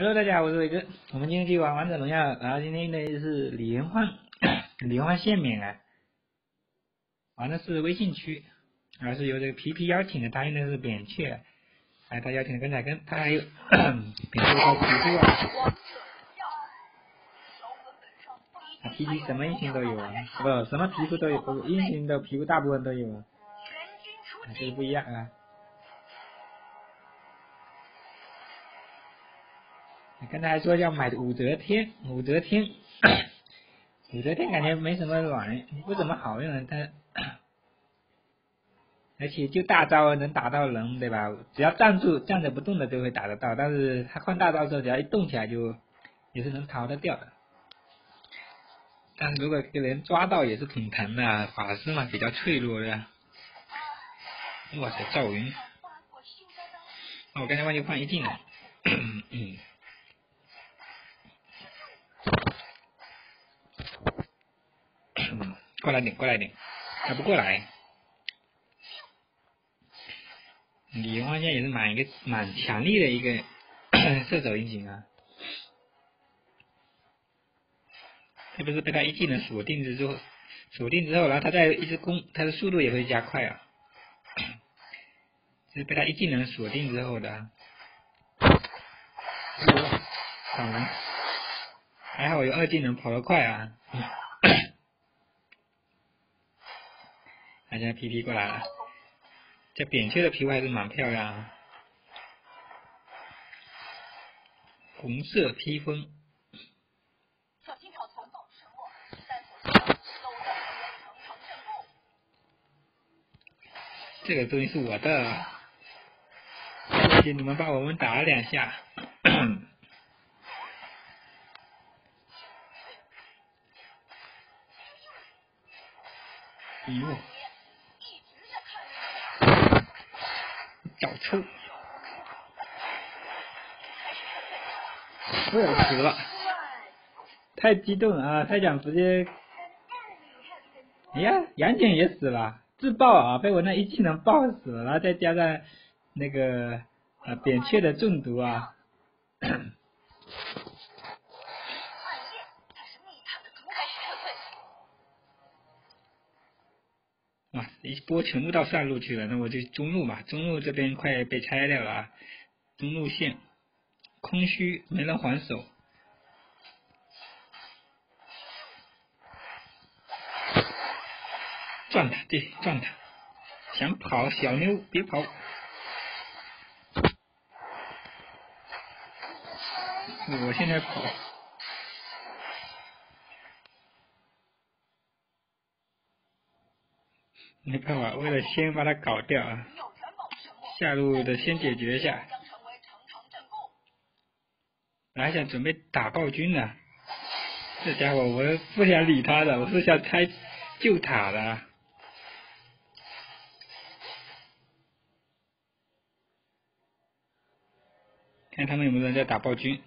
Hello，大家好，我是伟哥。我们今天继续玩王者荣耀，然后今天呢是连换连换限免啊，玩的是微信区，然后是由这个皮皮邀请的，他用的是扁鹊，哎，他邀请的跟彩根，他还有 扁鹊的皮肤啊，啊，皮皮什么英雄都有啊，不，什么皮肤都有，英雄的皮肤大部分都有啊，这个不一样啊。刚才还说要买武则天，武则天，武则天感觉没什么卵，不怎么好用，它，而且就大招能打到人，对吧？只要站住站着不动的都会打得到，但是他换大招的时候，只要一动起来就也是能逃得掉的。但是如果给人抓到也是挺疼的，法师嘛比较脆弱的。哇塞，赵云！我刚才忘记换一技能。过来点，过来点，还不过来。李焕现在也是蛮一个蛮强力的一个 射手英雄啊，特别是被他一技能锁定之后，锁定之后，然后他再一直攻，他的速度也会加快啊。是被他一技能锁定之后的。好，还好有二技能跑得快啊。大家皮皮过来了，这扁鹊的皮肤还是蛮漂亮啊，红色披风。这个东西是我的，谢谢你们帮我们打了两下。哎呦！臭，我要死了！太激动了啊！太想直接，哎呀，杨戬也死了，自爆啊！被我那一技能爆死了，然后再加上那个啊扁鹊的中毒啊。哇一波全部到上路去了，那我就中路吧，中路这边快被拆掉了啊，中路线空虚，没人还手，撞他，对，撞他，想跑小妞别跑，我现在跑。没办法，为了先把他搞掉啊，下路的先解决一下。还想准备打暴君呢，这家伙我不想理他的，我是想拆旧塔的。看他们有没有人在打暴君。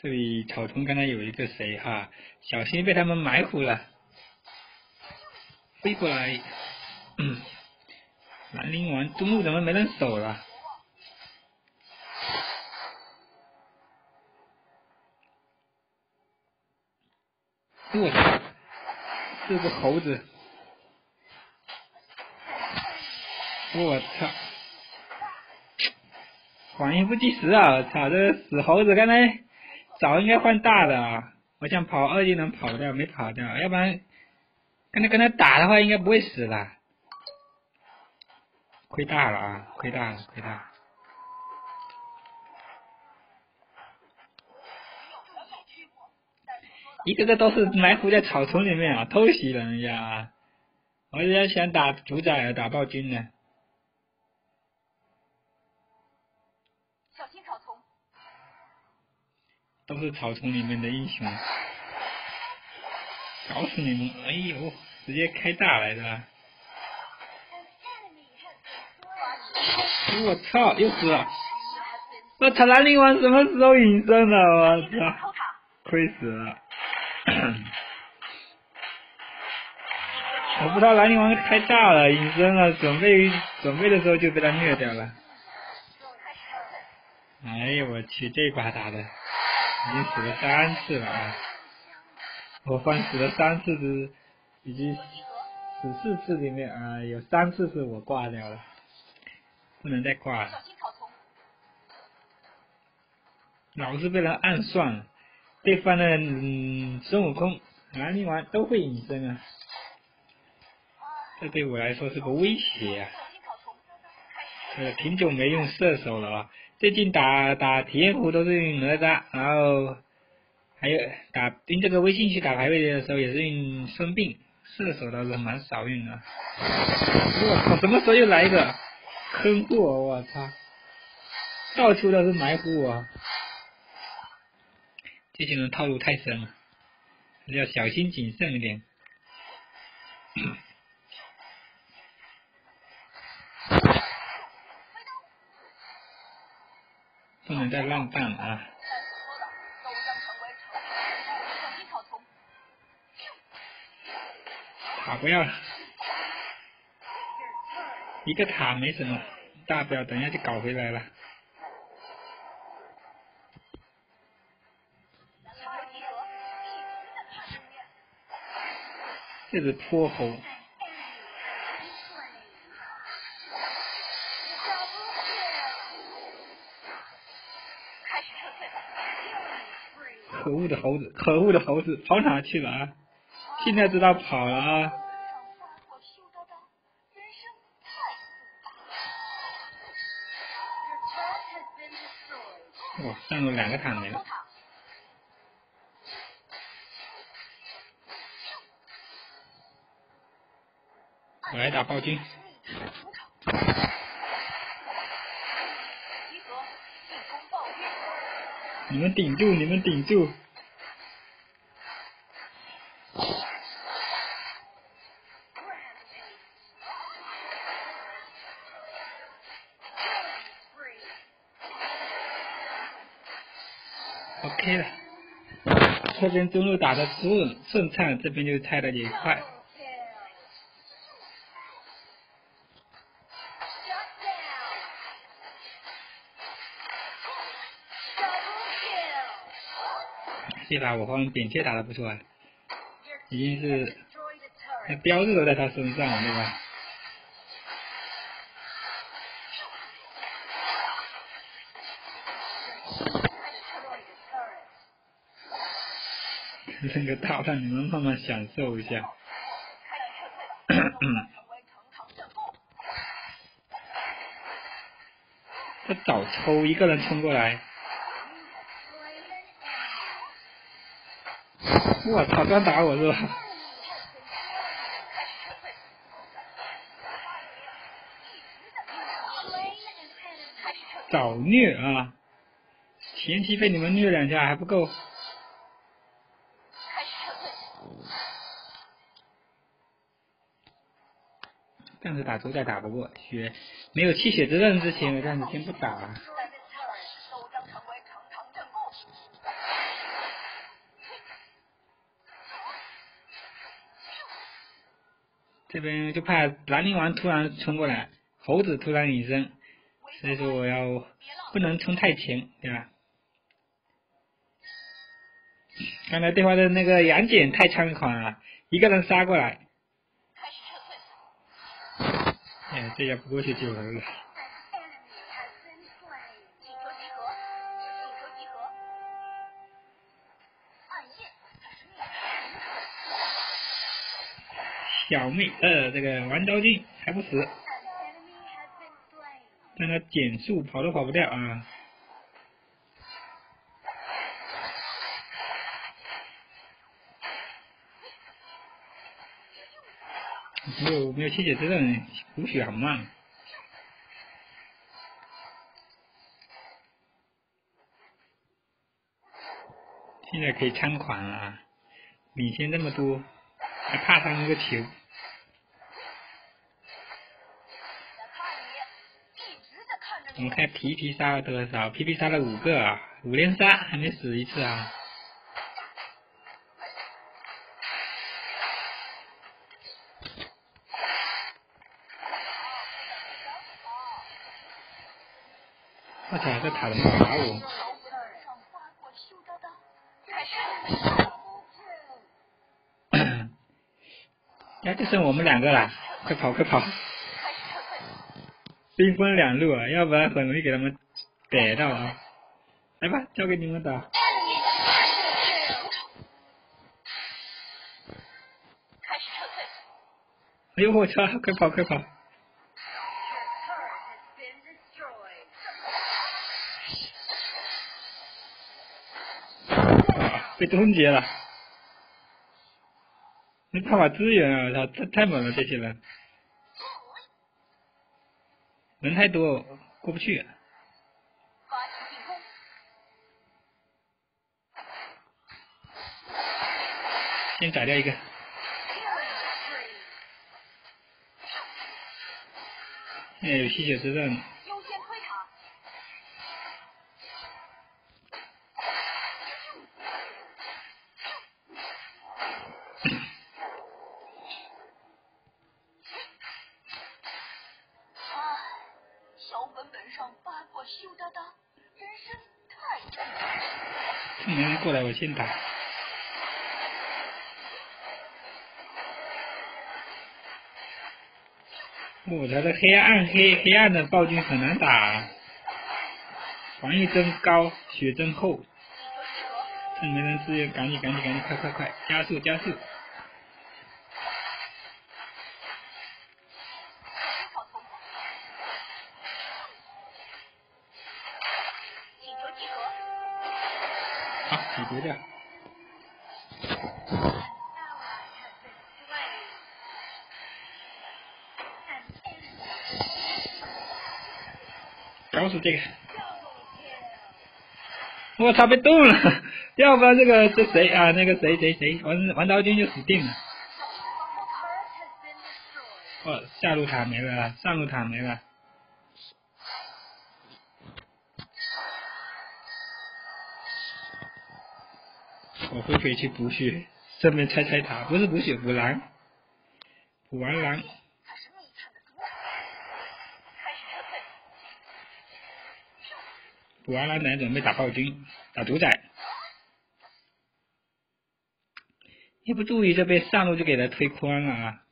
这里草丛刚才有一个谁哈，小心被他们埋伏了，飞过来，兰陵王中路怎么没人守了？我操，这个猴子，我操，反应不及时啊！我操，这死猴子刚才。早应该换大的啊！我想跑二技能跑掉，没跑掉，要不然跟他跟他打的话，应该不会死的。亏大了啊！亏大了，亏大。一个个都是埋伏在草丛里面啊，偷袭人家啊！我人家想打主宰，打暴君呢。都是草丛里面的英雄，搞死你们！哎呦，直接开大来的！我操，又死了！我操，兰陵王什么时候隐身了？我操，亏死了！我不知道兰陵王开大了，隐身了，准备准备的时候就被他虐掉了。哎呦我去，这把打的，已经死了三次了啊！我方死了三次之，已经死四次里面啊，有三次是我挂掉了，不能再挂了。老是被人暗算，对方的嗯孙悟空、兰陵王都会隐身啊，这对我来说是个威胁啊！呃，挺久没用射手了啊，最近打打体验服都是用哪吒，然后还有打用这个微信去打排位的时候也是用孙膑，射手倒是蛮少用的。我靠，什么时候又来一个坑货？我操，到处都是埋伏我。这些人套路太深了，要小心谨慎一点，不能再乱干了啊！塔不要了，一个塔没什么，大不了等下就搞回来了。这是泼猴，可恶的猴子，可恶的猴子，跑哪去了啊？现在知道跑了啊！哇，上了两个塔没了。我来打暴君，你们顶住，你们顶住。OK 了，这边中路打的顺顺畅，这边就拆的也快。这把我方扁鹊打的不错啊，已经是那标志都在他身上了，对吧？那个大饭你们慢慢享受一下。他早抽一个人冲过来。我操！专打我是吧？早虐啊！前期被你们虐两下还不够。这样子打主宰打不过，血没有气血之刃之前，这样子先不打。这边就怕兰陵王突然冲过来，猴子突然隐身，所以说我要不能冲太前，对吧？刚才对方的那个杨戬太猖狂了，一个人杀过来，哎，这下不过去救人了。小妹，呃，这个王昭君还不死，但他减速跑都跑不掉啊！没有没有气血之刃，补血很慢。现在可以猖狂了啊！领先这么多，还怕上一个球。我们看皮皮杀了多少？皮皮杀了五个啊五连杀，还没死一次啊。我操，这塔怎么打我？剩我们两个了，快跑快跑！兵分两路啊，要不然很容易给他们逮到啊！来吧，交给你们打。哎呦我操！快跑快跑！被终结了。没办法支援啊！我操，太太猛了，这些人，人太多，过不去。先宰掉一个。现在有吸血之刃。先打。我操，这黑暗黑黑暗的暴君很难打，防御真高，血真厚。趁没人支援，赶紧赶紧赶紧，快快快，加速加速。解决掉。搞死这个！我操，被冻了！要不然这个这谁啊？那个谁谁谁，王王昭君就死定了。哦，下路塔没了，上路塔没了。我会回去补血，顺便拆拆塔，不是补血补蓝，补完蓝。补完蓝，来准备打暴君，打主宰。一不注意这被上路就给他推宽了啊！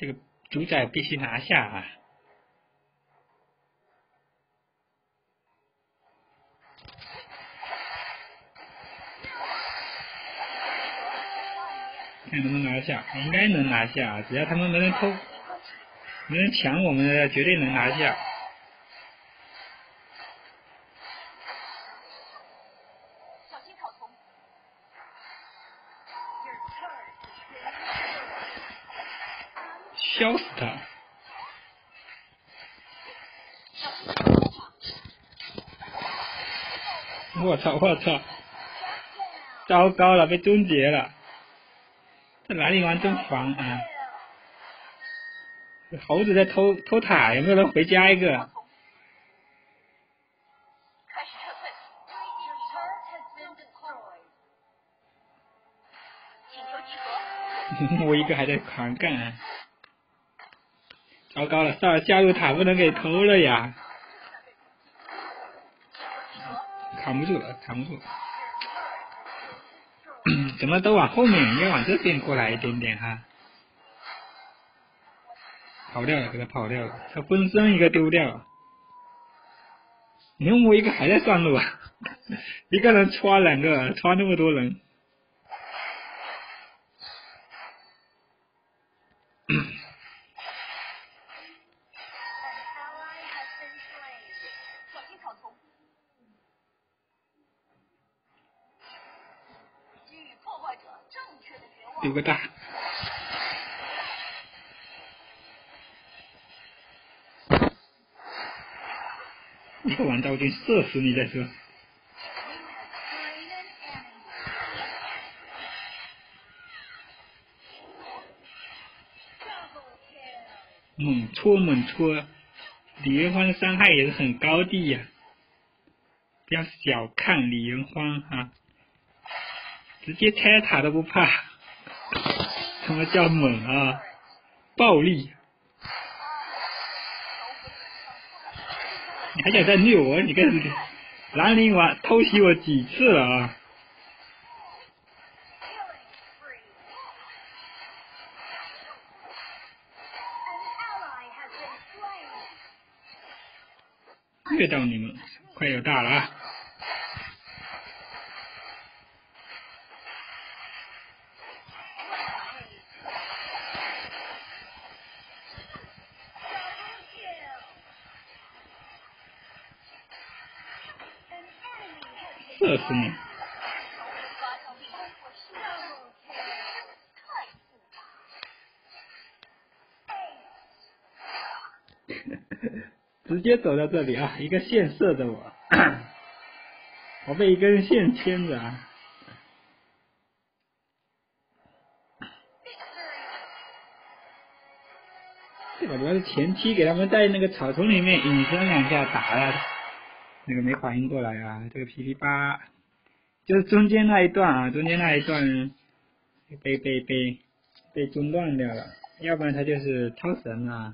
这个主宰必须拿下啊！看能不能拿下，应该能拿下，只要他们没人偷，没人抢我们，绝对能拿下。我操！糟糕了，被终结了！这哪里玩真烦啊！猴子在偷偷塔，有没有人回家一个？我一个还在狂干。糟糕了，萨尔加入塔不能给偷了呀！扛不住了，扛不住了。怎么都往后面，应该往这边过来一点点哈。跑掉了，给他跑掉了，他分身一个丢掉。你看我一个还在上路啊，一个人刷两个，刷那么多人。有个大，一个玩刀君射死你再说。猛戳猛戳，李元芳的伤害也是很高的呀，不要小看李元芳哈，直接拆塔都不怕，什么叫猛啊？暴力！你还想再虐我？你看，兰陵王偷袭我几次了啊？虐到你们，快要大了啊！射死你！直接走到这里啊！一个线射着我，我被一根线牵着啊！这个主要是前期给他们在那个草丛里面隐身两下打了，那个没反应过来啊！这个皮皮八就是中间那一段啊，中间那一段被被被被中断掉了，要不然他就是超神啊！